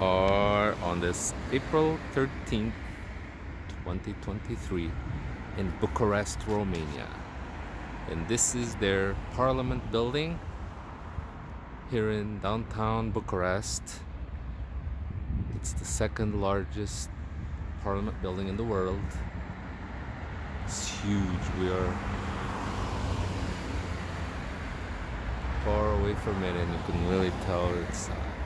are on this April 13th, 2023 in Bucharest, Romania. And this is their parliament building here in downtown Bucharest. It's the second largest parliament building in the world. It's huge. We are far away from it and you can really tell its size.